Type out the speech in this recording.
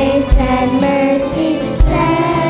grace and mercy send.